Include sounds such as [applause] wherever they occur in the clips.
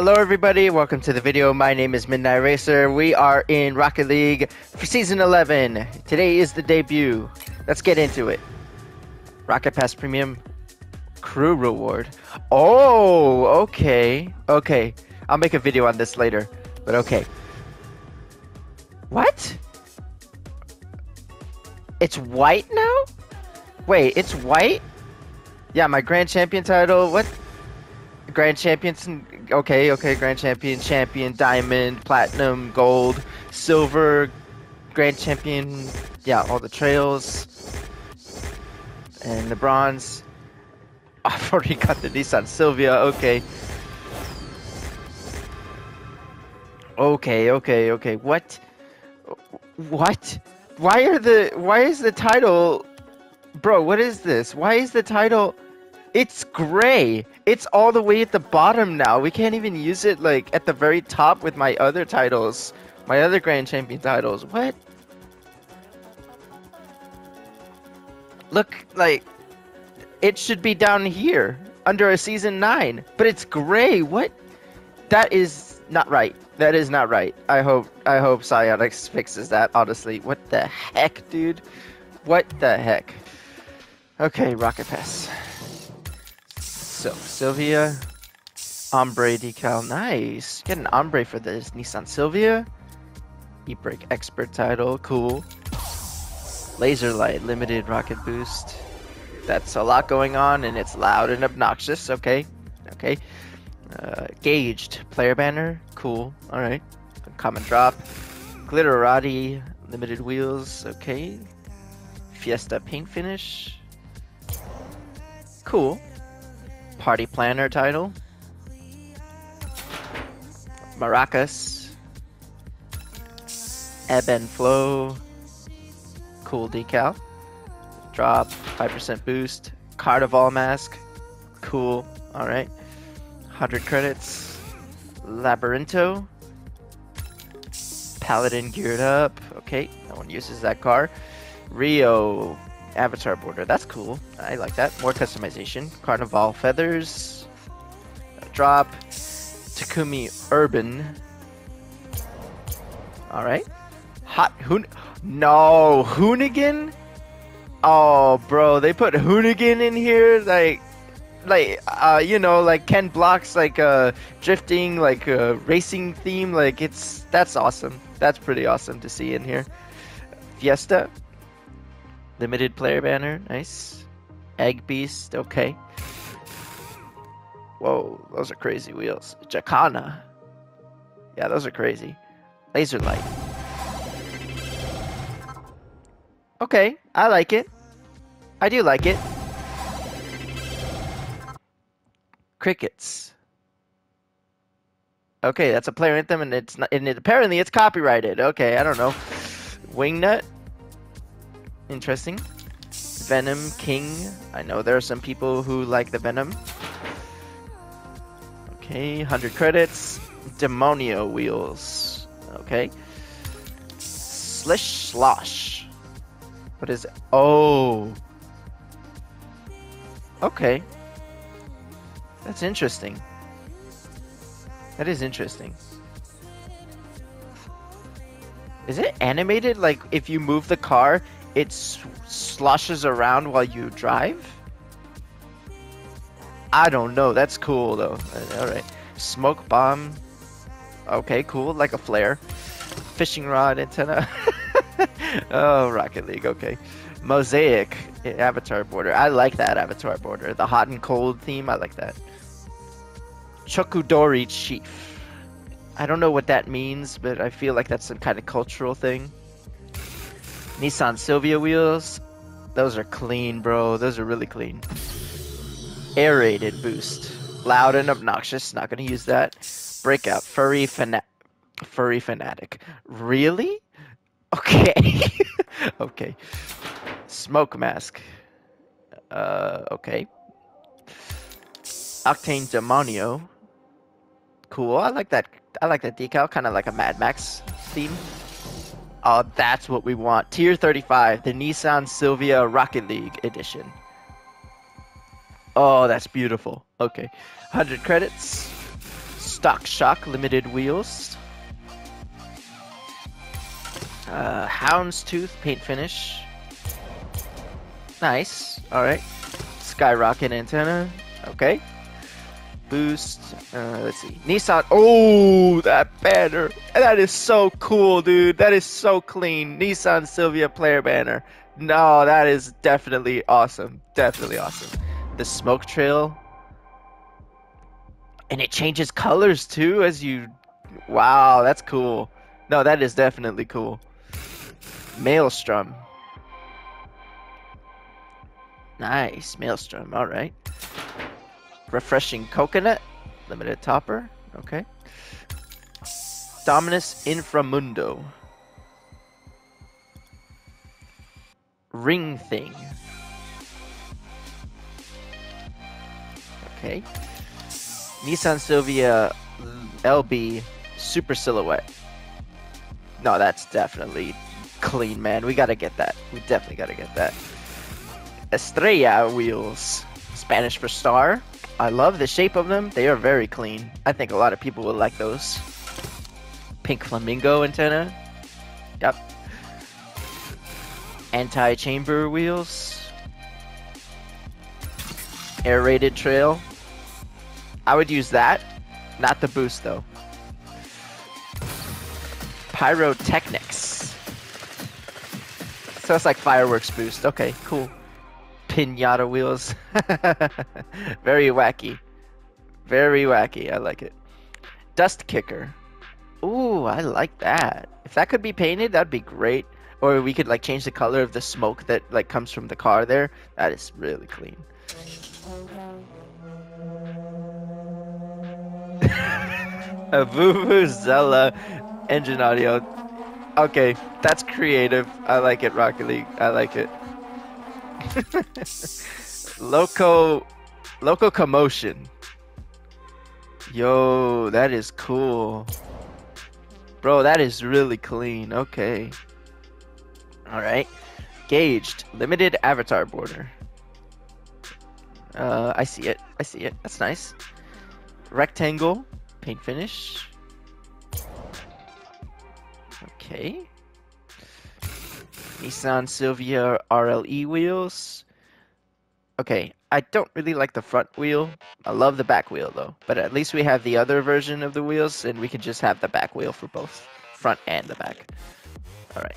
Hello everybody, welcome to the video. My name is Midnight Racer. We are in Rocket League for Season 11. Today is the debut. Let's get into it. Rocket Pass Premium Crew Reward. Oh, okay. Okay. I'll make a video on this later, but okay. What? It's white now? Wait, it's white? Yeah, my Grand Champion title. What? Grand Champions. Okay, okay. Grand Champion, Champion, Diamond, Platinum, Gold, Silver, Grand Champion. Yeah, all the trails. And the bronze. [laughs] I've already got the Nissan Silvia. Okay. Okay, okay, okay. What? What? Why are the? Why is the title? Bro, what is this? Why is the title? It's gray. It's all the way at the bottom now. We can't even use it like at the very top with my other titles, my other Grand Champion titles. What? Look, like it should be down here under a season 9, but it's gray. What? That is not right. That is not right. I hope I hope Psyonix fixes that, honestly. What the heck, dude? What the heck? Okay, Rocket Pass. So, Silvia. Ombre decal. Nice. Get an ombre for this Nissan Silvia. E-brake expert title. Cool. Laser light. Limited rocket boost. That's a lot going on and it's loud and obnoxious. Okay. Okay. Uh, gauged. Player banner. Cool. Alright. Common drop. Glitterati. Limited wheels. Okay. Fiesta paint finish. Cool. Party Planner title. Maracas. Ebb and Flow. Cool decal. Drop. 5% boost. Carnival mask. Cool. Alright. 100 credits. Labyrinto. Paladin geared up. Okay. No one uses that car. Rio avatar border. That's cool. I like that. More customization. Carnival feathers. Drop. Takumi Urban. Alright. Hot Hoon. No! Hoonigan? Oh, bro. They put Hoonigan in here? Like. Like, uh, you know, like Ken Block's like uh, drifting, like uh, racing theme. Like, it's. That's awesome. That's pretty awesome to see in here. Fiesta. Limited player banner, nice. Egg Beast, okay. Whoa, those are crazy wheels. Jacana. Yeah, those are crazy. Laser light. Okay, I like it. I do like it. Crickets. Okay, that's a player anthem, and it's not, and it, apparently it's copyrighted. Okay, I don't know. Wingnut. Interesting. Venom King. I know there are some people who like the Venom. Okay, 100 credits. Demonio wheels. Okay. Slish Slosh. What is it? Oh. Okay. That's interesting. That is interesting. Is it animated? Like, if you move the car, it sloshes around while you drive? I don't know. That's cool though. Uh, Alright. Smoke bomb. Okay, cool. Like a flare. Fishing rod antenna. [laughs] oh, Rocket League. Okay. Mosaic avatar border. I like that avatar border. The hot and cold theme. I like that. Chokudori Chief. I don't know what that means, but I feel like that's some kind of cultural thing. Nissan Silvia wheels. Those are clean, bro. Those are really clean. Aerated boost. Loud and obnoxious. Not gonna use that. Breakout. Furry. Furry fanatic. Really? [laughs] Okay. [laughs] okay. Smoke mask. Uh, okay. Octane Demonio. Cool. I like that. I like that decal. Kind of like a Mad Max theme. Oh, that's what we want. Tier 35, the Nissan Silvia Rocket League edition. Oh, that's beautiful. Okay. 100 credits. Stock Shock limited wheels. Uh, Houndstooth paint finish. Nice. All right. Skyrocket antenna. Okay. Boost. Uh, let's see. Nissan. Oh, that banner. That is so cool, dude. That is so clean. Nissan Silvia player banner. No, that is definitely awesome. Definitely awesome. The smoke trail. And it changes colors too as you. Wow, that's cool. No, that is definitely cool. Maelstrom. Nice, Maelstrom. All right. Refreshing coconut, limited topper. Okay. Dominus Inframundo. Ring thing. Okay. Nissan Silvia LB Super Silhouette. No, that's definitely clean, man. We gotta get that. We definitely gotta get that. Estrella wheels. Spanish for star. I love the shape of them. They are very clean. I think a lot of people will like those. Pink flamingo antenna. Yep. Anti-chamber wheels. Aerated trail. I would use that. Not the boost though. Pyrotechnics. So it's like fireworks boost. Okay, cool pinata wheels. [laughs] Very wacky. Very wacky. I like it. Dust kicker. Ooh, I like that. If that could be painted, that'd be great. Or we could like change the color of the smoke that like comes from the car there. That is really clean. [laughs] A Vuvuzela engine audio. Okay, that's creative. I like it, Rocket League. I like it. Loco, loco commotion. Yo, that is cool. Bro, that is really clean. Okay. Alright. Gauged. Limited avatar border. Uh, I see it. I see it. That's nice. Rectangle. Paint finish. Okay. Nissan Silvia RLE wheels. Okay, I don't really like the front wheel. I love the back wheel though. But at least we have the other version of the wheels and we can just have the back wheel for both front and the back. Alright.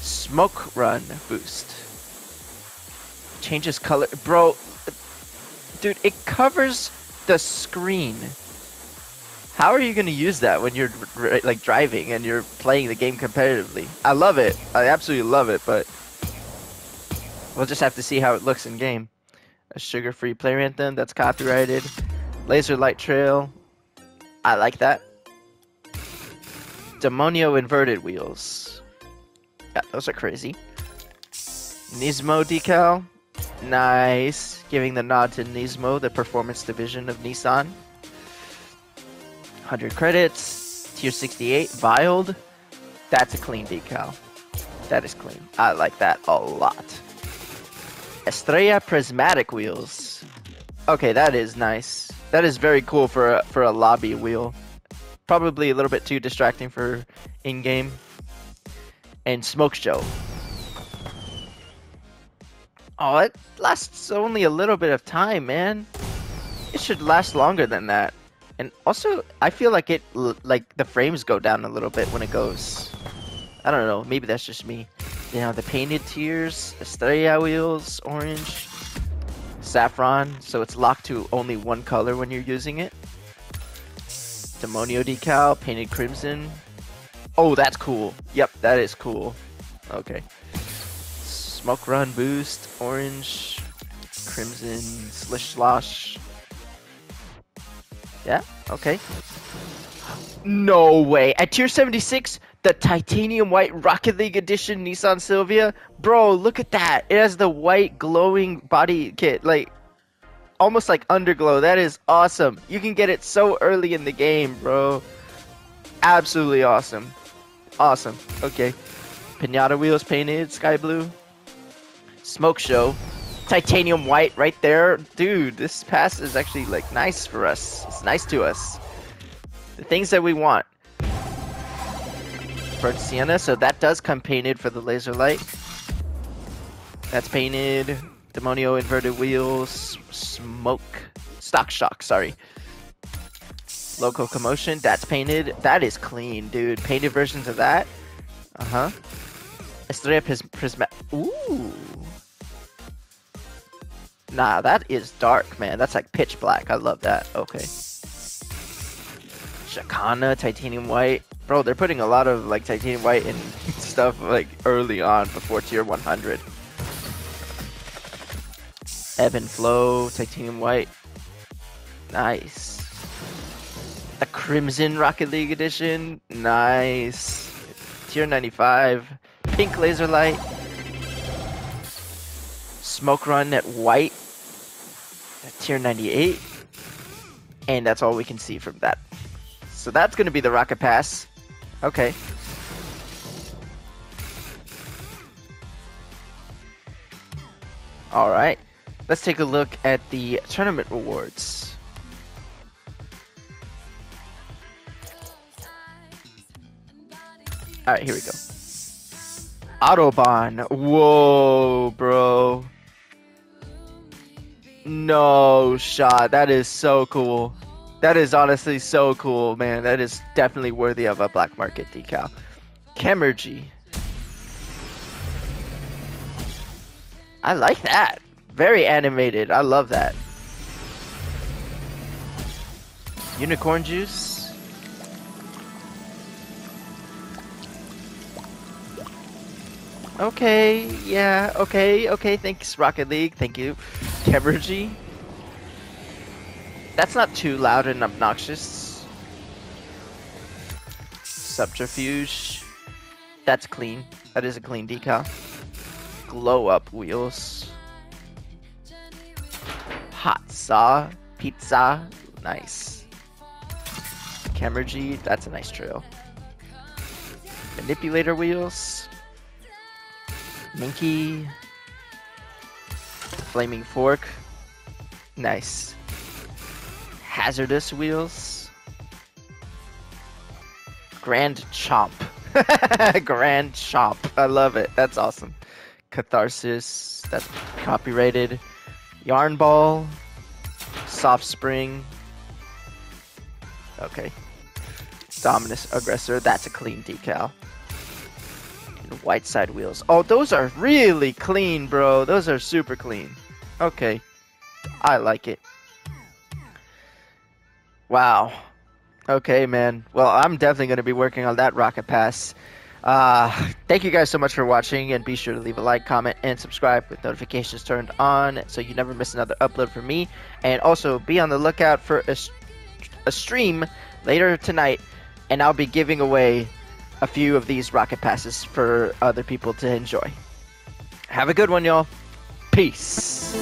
Smoke run boost. Changes color. Bro, dude, it covers the screen. How are you going to use that when you're like driving and you're playing the game competitively? I love it. I absolutely love it, but we'll just have to see how it looks in game. A sugar-free player anthem that's copyrighted. Laser light trail. I like that. Demonio inverted wheels. Yeah, those are crazy. Nismo decal. Nice. Giving the nod to Nismo, the performance division of Nissan. 100 credits. Tier 68, Viled. That's a clean decal. That is clean. I like that a lot. Estrella Prismatic Wheels. Okay, that is nice. That is very cool for a, for a lobby wheel. Probably a little bit too distracting for in-game. And Smoke Show. Oh, it lasts only a little bit of time, man. It should last longer than that. And also, I feel like it, like the frames go down a little bit when it goes. I don't know. Maybe that's just me. You know, the painted tiers, Estrella wheels, orange, saffron, so it's locked to only one color when you're using it. Demonio decal, painted crimson. Oh, that's cool. Yep, that is cool. Okay. Smoke run boost, orange, crimson, slish slosh. Yeah, okay. No way. At tier 76, the titanium white Rocket League edition Nissan Silvia. Bro, look at that. It has the white glowing body kit. Like, almost like underglow. That is awesome. You can get it so early in the game, bro. Absolutely awesome. Awesome. Okay. Pinata wheels painted sky blue. Smoke show titanium white right there. Dude, this pass is actually like nice for us. It's nice to us. the things that we want. Burnt Sienna, so that does come painted for the laser light. That's painted. Demonio inverted wheels. Smoke. Stock shock, sorry. Local commotion, that's painted. That is clean, dude. Painted versions of that. Uh-huh. Estrella Prisma. Ooh. Nah, that is dark, man. That's like pitch black. I love that. Okay. Shakana, titanium white. Bro, they're putting a lot of like titanium white and [laughs] stuff like early on before tier 100. Ebb and flow, titanium white. Nice. A crimson Rocket League edition. Nice. Tier 95. Pink laser light. Smoke run at white. At tier 98. And that's all we can see from that. So that's going to be the Rocket Pass. Okay. Alright. Let's take a look at the tournament rewards. Alright, here we go. Autobahn. Whoa, bro. No shot. That is so cool. That is honestly so cool, man. That is definitely worthy of a black market decal. Kemergy. I like that. Very animated. I love that. Unicorn juice. Okay, yeah, okay, okay, thanks Rocket League, thank you. Kemergy. That's not too loud and obnoxious. Subterfuge. That's clean. That is a clean decal. Glow up wheels. Hot saw. Pizza. Nice. Kemergy. That's a nice trail. Manipulator wheels. Minky. Flaming fork. Nice hazardous wheels. Grand Chomp. [laughs] Grand Chomp. I love it. That's awesome. Catharsis. That's copyrighted. Yarn Ball. Soft Spring. Okay. Dominus Aggressor. That's a clean decal. And white side wheels. Oh, those are really clean, bro. Those are super clean. Okay. I like it. Wow. Okay, man. Well, I'm definitely going to be working on that Rocket Pass. Uh, thank you guys so much for watching, and be sure to leave a like, comment, and subscribe with notifications turned on so you never miss another upload from me. And also, be on the lookout for a, a stream later tonight, and I'll be giving away a few of these Rocket Passes for other people to enjoy. Have a good one, y'all. Peace.